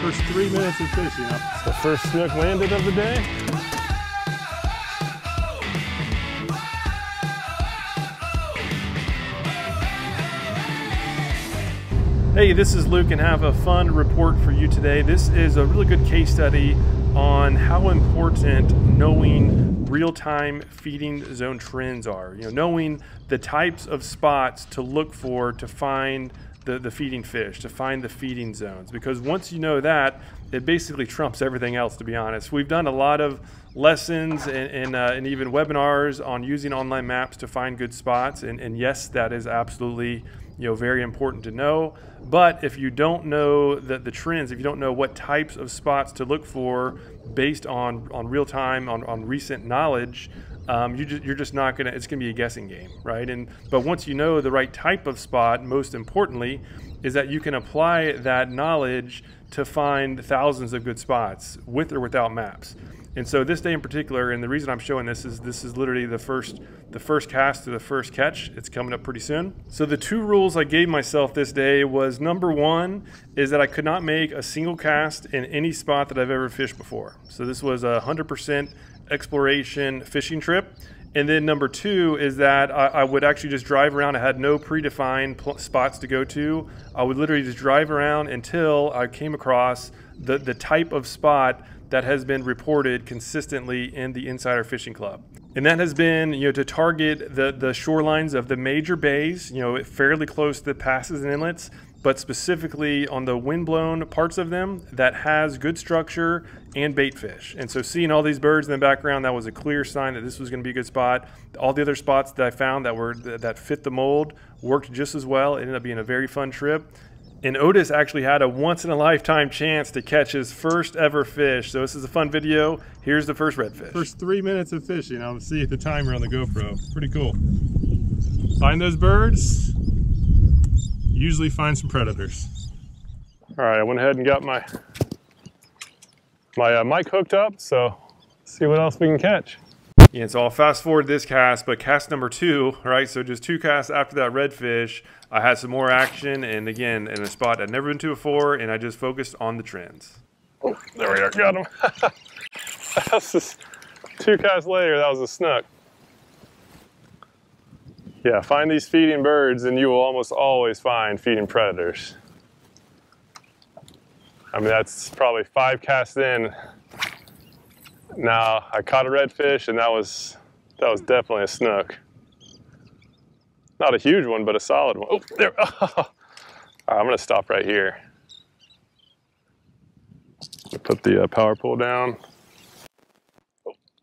First three minutes of fishing. It's the first snook landed of the day. Hey, this is Luke and have a fun report for you today. This is a really good case study on how important knowing real-time feeding zone trends are. You know, knowing the types of spots to look for to find the, the feeding fish, to find the feeding zones. Because once you know that, it basically trumps everything else, to be honest. We've done a lot of lessons and, and, uh, and even webinars on using online maps to find good spots. And, and yes, that is absolutely you know very important to know but if you don't know the, the trends if you don't know what types of spots to look for based on on real time on, on recent knowledge um, you just, you're just not gonna it's gonna be a guessing game right and but once you know the right type of spot most importantly is that you can apply that knowledge to find thousands of good spots with or without maps and so this day in particular, and the reason I'm showing this is this is literally the first the first cast to the first catch. It's coming up pretty soon. So the two rules I gave myself this day was number one is that I could not make a single cast in any spot that I've ever fished before. So this was a 100% exploration fishing trip. And then number two is that I, I, would actually just drive around. I had no predefined spots to go to. I would literally just drive around until I came across the, the type of spot that has been reported consistently in the Insider Fishing Club. And that has been, you know, to target the, the shorelines of the major bays, you know, fairly close to the passes and inlets, but specifically on the windblown parts of them that has good structure and bait fish. And so seeing all these birds in the background, that was a clear sign that this was going to be a good spot. All the other spots that I found that were that fit the mold worked just as well. It ended up being a very fun trip. And Otis actually had a once in a lifetime chance to catch his first ever fish. So this is a fun video. Here's the first redfish. First three minutes of fishing. I'll see the timer on the GoPro. Pretty cool. Find those birds. Usually find some predators. All right, I went ahead and got my my uh, mic hooked up. So see what else we can catch. Yeah, so I'll fast forward this cast, but cast number two, right? So just two casts after that redfish, I had some more action, and again, in a spot I'd never been to before, and I just focused on the trends. Oh, there we are, got him. that was just two casts later, that was a snook. Yeah, find these feeding birds, and you will almost always find feeding predators. I mean, that's probably five casts in, now I caught a redfish and that was that was definitely a snook. Not a huge one, but a solid one. Oh, there. I'm gonna stop right here. Put the uh, power pole down.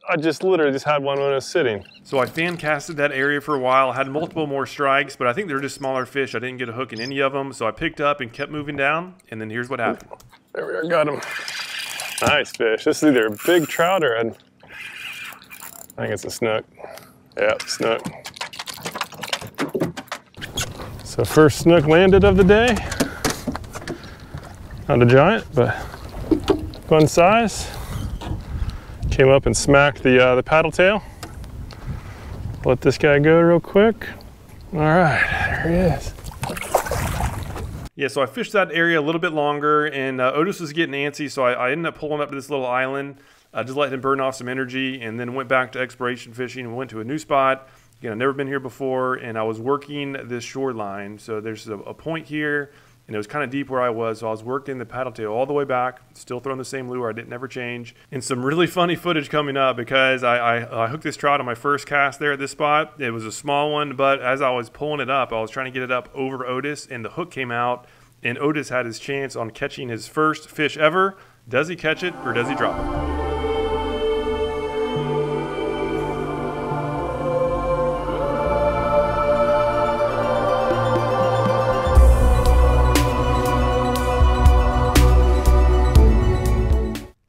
I just literally just had one when I was sitting. So I fan casted that area for a while, had multiple more strikes, but I think they're just smaller fish. I didn't get a hook in any of them, so I picked up and kept moving down, and then here's what happened. There we are, got him. Nice fish. This is either a big trout or a, I think it's a snook. Yeah, snook. So first snook landed of the day. Not a giant, but fun size. Came up and smacked the, uh, the paddle tail. Let this guy go real quick. All right, there he is. Yeah, so I fished that area a little bit longer, and uh, Otis was getting antsy, so I, I, ended up pulling up to this little island, uh, just let him burn off some energy, and then went back to exploration fishing and went to a new spot. Again, I've never been here before, and I was working this shoreline. So there's a, a point here and it was kind of deep where I was. So I was working the paddle tail all the way back, still throwing the same lure. I didn't never change. And some really funny footage coming up because I, I, I, hooked this trout on my first cast there at this spot. It was a small one, but as I was pulling it up, I was trying to get it up over Otis, and the hook came out, and Otis had his chance on catching his first fish ever. Does he catch it or does he drop it?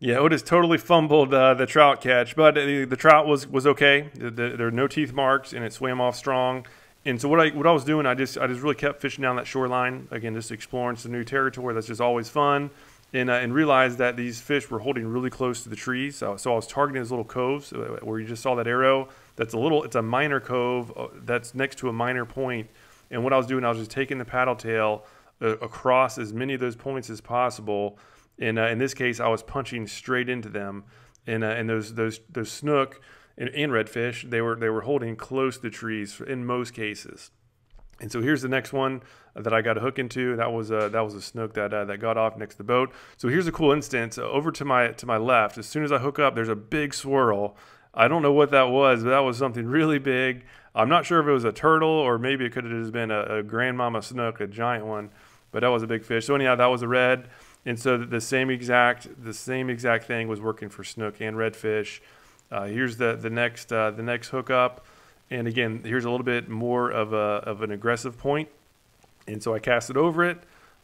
Yeah, Otis totally fumbled uh, the trout catch, but the, the trout was was okay. The, the, there are no teeth marks, and it swam off strong. And so what I what I was doing, I just I just really kept fishing down that shoreline again, just exploring some new territory. That's just always fun, and uh, and realized that these fish were holding really close to the trees. So, so I was targeting these little coves uh, where you just saw that arrow. That's a little, it's a minor cove uh, that's next to a minor point. And what I was doing, I was just taking the paddle tail uh, across as many of those points as possible And uh, in this case, I was punching straight into them, and uh, and those those those snook and, and redfish they were they were holding close to trees in most cases. And so here's the next one that I got a hook into. That was a, that was a snook that uh, that got off next to the boat. So here's a cool instance. over to my to my left, as soon as I hook up, there's a big swirl. I don't know what that was, but that was something really big. I'm not sure if it was a turtle or maybe it could have just been a, a grandmama snook, a giant one. But that was a big fish. So anyhow, that was a red. And so the same exact the same exact thing was working for snook and redfish. Uh, here's the the next uh, the next hookup. And again, here's a little bit more of, a, of an aggressive point. And so I cast it over it,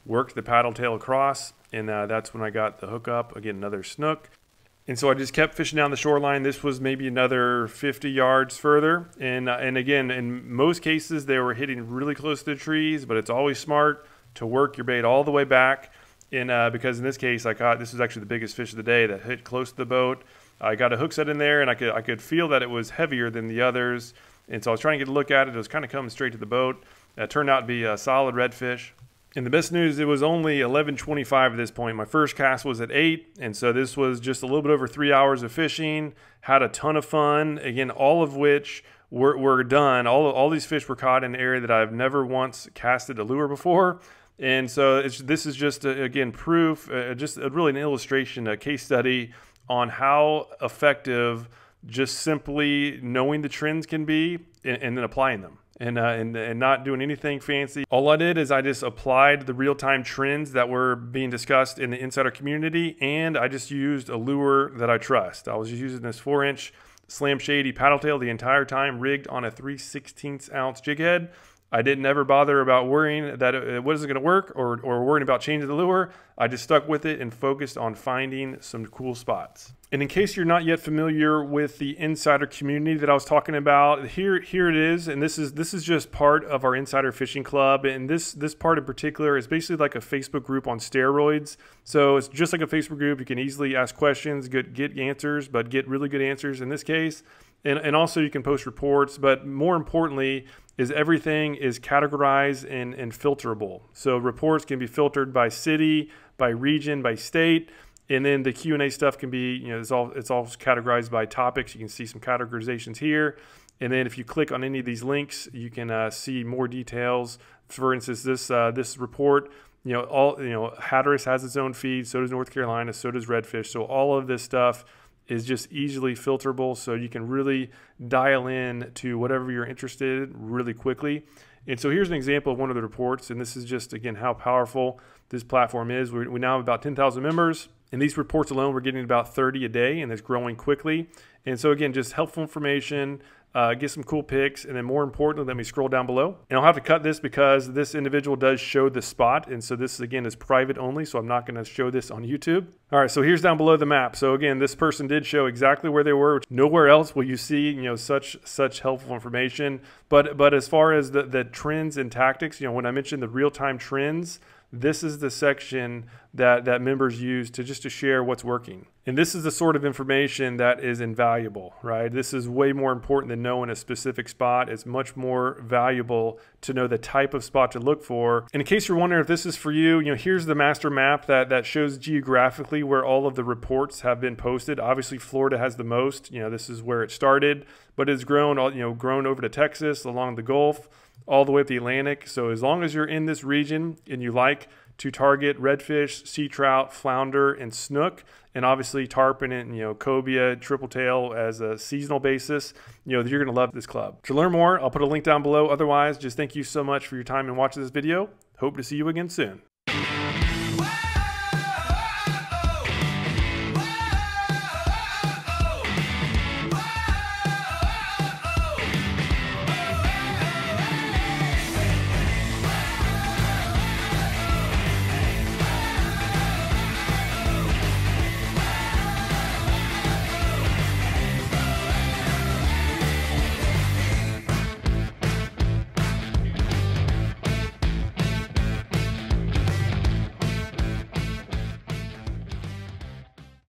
worked the paddle tail across, and uh, that's when I got the hookup. Again, another snook. And so I just kept fishing down the shoreline. This was maybe another 50 yards further. And, uh, and again, in most cases, they were hitting really close to the trees, but it's always smart to work your bait all the way back. And uh, because in this case, I caught this was actually the biggest fish of the day that hit close to the boat. I got a hook set in there, and I could I could feel that it was heavier than the others. And so I was trying to get a look at it. It was kind of coming straight to the boat. It turned out to be a solid redfish. And the best news, it was only 11:25 at this point. My first cast was at eight, and so this was just a little bit over three hours of fishing. Had a ton of fun. Again, all of which were, were done. All all these fish were caught in an area that I've never once casted a lure before. And so this is just a, again proof, uh, just a, really an illustration, a case study on how effective just simply knowing the trends can be and, and then applying them and, uh, and, and not doing anything fancy. All I did is I just applied the real time trends that were being discussed in the insider community, and I just used a lure that I trust. I was just using this four inch slam shady paddle tail the entire time, rigged on a 3 16 ounce jig head. I didn't ever bother about worrying that it wasn't going to work or, or worrying about changing the lure. I just stuck with it and focused on finding some cool spots. And in case you're not yet familiar with the insider community that I was talking about, here here it is, and this is this is just part of our insider fishing club. And this this part in particular is basically like a Facebook group on steroids. So it's just like a Facebook group. You can easily ask questions, get get answers, but get really good answers in this case. And, and also you can post reports, but more importantly, is everything is categorized and, and filterable. So reports can be filtered by city, by region, by state, and then the Q and A stuff can be you know it's all it's all categorized by topics. You can see some categorizations here, and then if you click on any of these links, you can uh, see more details. For instance, this uh, this report. You know, all you know, Hatteras has its own feed. So does North Carolina. So does Redfish. So all of this stuff is just easily filterable so you can really dial in to whatever you're interested in really quickly. And so here's an example of one of the reports, and this is just again how powerful this platform is. We, we now have about 10,000 members. And these reports alone, we're getting about 30 a day, and it's growing quickly. And so again, just helpful information, uh, get some cool pics, and then more importantly, let me scroll down below. And I'll have to cut this because this individual does show the spot, and so this again is private only, so I'm not going to show this on YouTube. All right, so here's down below the map. So again, this person did show exactly where they were. which Nowhere else will you see you know such such helpful information. But but as far as the the trends and tactics, you know, when I mentioned the real time trends this is the section that, that members use to just to share what's working. And this is the sort of information that is invaluable, right? This is way more important than knowing a specific spot. It's much more valuable to know the type of spot to look for. And in case you're wondering if this is for you, you know, here's the master map that, that shows geographically where all of the reports have been posted. Obviously, Florida has the most. You know, this is where it started, but it's grown, you know, grown over to Texas, along the Gulf all the way up the Atlantic. So as long as you're in this region and you like to target redfish, sea trout, flounder, and snook, and obviously tarpon and you know cobia, triple tail as a seasonal basis, you know you're gonna love this club. To learn more, I'll put a link down below. Otherwise, just thank you so much for your time and watching this video. Hope to see you again soon.